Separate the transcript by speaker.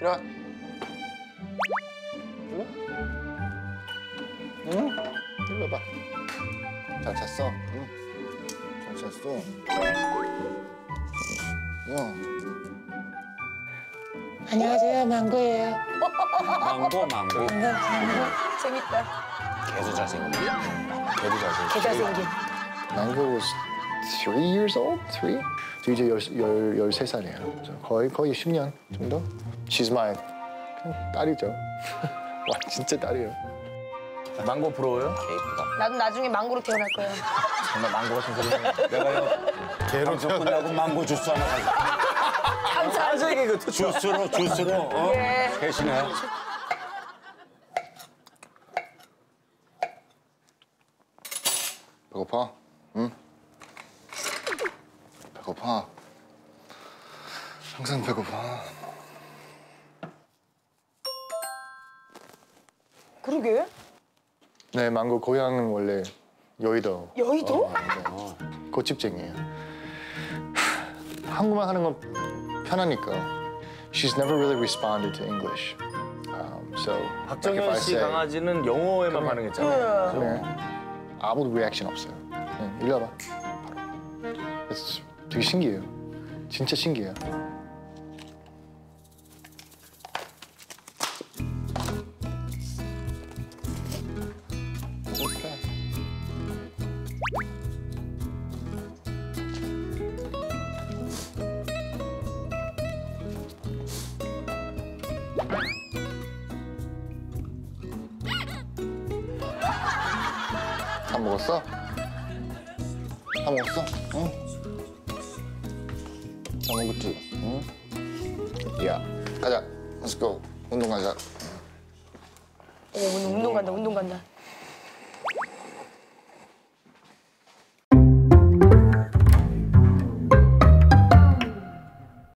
Speaker 1: 들어가. 일로. 응? 일로 와봐. 잘 잤어? 응. 잘 잤어? 응.
Speaker 2: 안녕하세요, 망고예요.
Speaker 3: 망고 망고.
Speaker 2: 재밌다.
Speaker 3: 개도 잘생겼네.
Speaker 1: 걔도 잘생겼어.
Speaker 2: 개 잘생긴.
Speaker 1: 망고 was three years old? Three? 저 이제 열, 열, 열세 살이에요. 저 거의, 거의 10년 정도? She's my 그냥 딸이죠. 와, 진짜 딸이에요.
Speaker 3: 망고 부러워요? 개 이쁘다.
Speaker 2: 나도 나중에 망고로 태어날 거야.
Speaker 3: 정말 망고 같은 소리. 내가요. 개로 끝나고 망고 주스 하나 가져.
Speaker 2: 감사합니다.
Speaker 3: 이게 그 주스로 주스로 어?
Speaker 2: 예.
Speaker 3: 대신에.
Speaker 1: 배고파? 응? 배고파? 항상 배고파.
Speaker 2: 그러게.
Speaker 1: 네, 망고 고향은 원래 여의도.
Speaker 2: 여의도?
Speaker 1: 어, 네. 꽃집쟁이에요. 한국말 하는 건 편하니까. She's never really responded to English. Um, so like
Speaker 3: 박정현 씨
Speaker 1: say,
Speaker 3: 강아지는 영어에만 반응했잖아요.
Speaker 1: 네, 아무도 리액션 없어요. 네, 일로 와봐. 바로. 그래서 되게 신기해요. 진짜 신기해요. 다 먹었어? 다 먹었어? 응? 다 먹었지? 응? 야, 가자. Go. 운동 가자.
Speaker 2: 오, 오늘 운동 간다, 운동 간다.